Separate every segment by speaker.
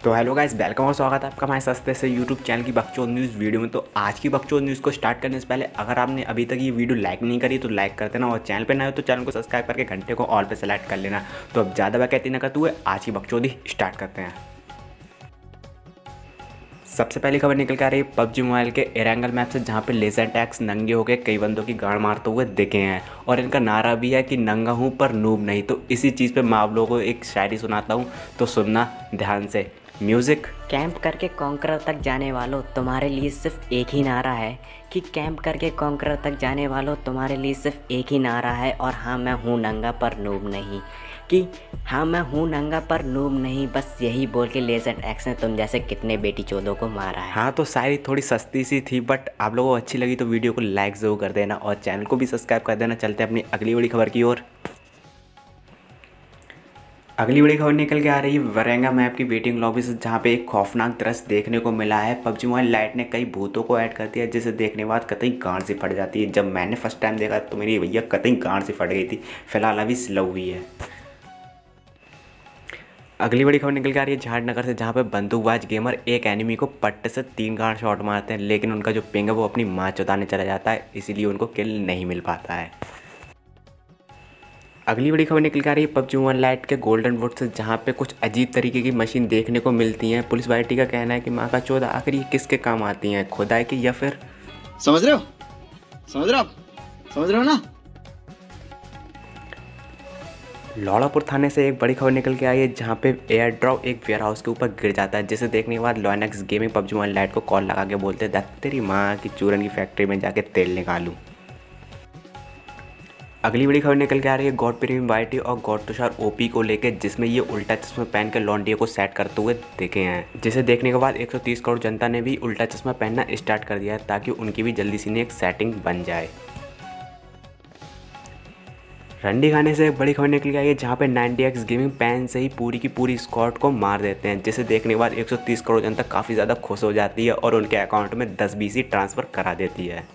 Speaker 1: तो hello guys welcome और स्वागत है आपका हमारे सस्ते से यूट्यूब चैनल की बकचोद न्यूज़ वीडियो में। तो आज की बकचोद न्यूज़ को स्टार्ट करने से पहले, अगर आपने अभी तक ये वीडियो लाइक नहीं करी तो लाइक कर देना और चैनल पे नए हो तो चैनल को सब्सक्राइब करके घंटे को ऑल पे सेलेक्ट कर लेना। तो अब ज़्यादा कहती ना करते हुए आज की बकचोदी स्टार्ट करते हैं। सबसे पहली खबर निकल के आ रही है, पबजी मोबाइल के एरेंगल मैप से, जहाँ पे लेजर टैक्स नंगे होकर कई बंदों की गाड़ मारते हुए दिखे हैं। और इनका नारा भी है कि नंगा हूँ पर नूब नहीं तो इसी चीज़ पे मैं आप लोगों को एक शायरी सुनाता हूँ तो सुनना ध्यान से। म्यूज़िक
Speaker 2: कैंप करके कॉन्करर तक जाने वालों तुम्हारे लिए सिर्फ़ एक ही नारा है कि कैंप करके कॉन्करर तक जाने वालों तुम्हारे लिए सिर्फ़ एक ही नारा है और हाँ मैं हूँ नंगा पर नूब नहीं। कि हाँ मैं हूँ नंगा पर नूब नहीं बस यही बोल के लेजर एक्स ने तुम जैसे कितने बेटी चौदों को मारा है।
Speaker 1: हाँ तो शायरी थोड़ी सस्ती सी थी बट आप लोगों को अच्छी लगी तो वीडियो को लाइक ज़रूर कर देना और चैनल को भी सब्सक्राइब कर देना। चलते हैं अपनी अगली बड़ी खबर की ओर। अगली बड़ी खबर निकल के आ रही है वरेंगा मैप की वेटिंग लॉबी से, जहाँ पे एक खौफनाक दृश्य देखने को मिला है। पबजी मोबाइल लाइट ने कई भूतों को ऐड कर दिया, जिसे देखने के बाद कतई गांड से फट जाती है। जब मैंने फ़र्स्ट टाइम देखा तो मेरी भैया कतई गांड से फट गई थी। फ़िलहाल अभी स्लो हुई है। अगली बड़ी खबर निकल के आ रही है झाड़नगर से, जहाँ पे बंदूकबाज गेमर एक एनिमी को पट्टे से तीन गांड शॉट मारते हैं, लेकिन उनका जो पिंग है वो अपनी माँ चुताने चला जाता है, इसीलिए उनको किल नहीं मिल पाता है। अगली बड़ी खबर निकल के आ रही है पबजी वन लाइट के गोल्डन वुड से जहाँ पे कुछ अजीब तरीके की मशीन देखने को मिलती हैं। पुलिस वाइटी का कहना है कि माँ का चौदह आखिर ये किसके काम आती हैं? खुदाई की या फिर?
Speaker 3: समझ रहे हो? समझ रहे हो समझ रहे हो ना?
Speaker 1: लौड़ापुर थाने से एक बड़ी खबर निकल के आई है जहाँ पे एयर ड्रॉप एक वेयर हाउस के ऊपर गिर जाता है जिसे देखने के बाद Lionx gaming PUBG one lite को कॉल लगा के बोलते हैं तेरी माँ की चूरन की फैक्ट्री में जाके तेल निकालूँ। अगली बड़ी खबर निकल के आ रही है गॉड प्रीमियम वाइटी और गॉड तुषार ओपी को लेकर जिसमें ये उल्टा चश्मा पहन कर लॉन्डिया को सेट करते हुए देखे हैं। जिसे देखने के बाद 130 करोड़ जनता ने भी उल्टा चश्मा पहनना स्टार्ट कर दिया है, ताकि उनकी भी जल्दी से एक सेटिंग बन जाए। रंडी खाने से एक बड़ी खबर निकल के आई है, जहाँ पे 90x गेमिंग पैन से ही पूरी की पूरी स्कॉट को मार देते हैं, जिसे देखने के बाद 130 करोड़ जनता काफ़ी ज़्यादा खुश हो जाती है और उनके अकाउंट में 10 बीसी ट्रांसफ़र करा देती है।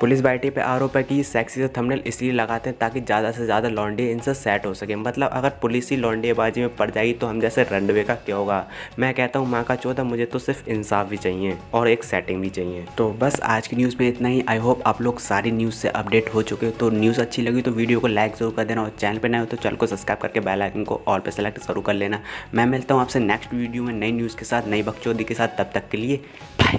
Speaker 1: पुलिस बाइटी पे आरोप है कि ये सेक्सी से थंबनेल इसलिए लगाते हैं ताकि ज़्यादा से ज़्यादा लॉन्डे इनसे सेट हो सके। मतलब अगर पुलिस ही लॉन्डेबाजी में पड़ जाएगी तो हम जैसे रंडवे का क्या होगा? मैं कहता हूँ, माँ का चौथा मुझे तो सिर्फ़ इंसाफ भी चाहिए और एक सेटिंग भी चाहिए। तो बस आज की न्यूज़ में इतना ही। आई होप आप लोग सारी न्यूज़ से अपडेट हो चुके हो। तो न्यूज़ अच्छी लगी तो वीडियो को लाइक ज़रूर कर देना और चैनल पर नए हो तो चैनल को सब्सक्राइब करके बेल आइकन को ऑल पर सेलेक्ट ज़रूर कर लेना। मैं मिलता हूँ आपसे नेक्स्ट वीडियो में नई न्यूज़ के साथ, नई बकचौदी के साथ। तब तक के लिए बाय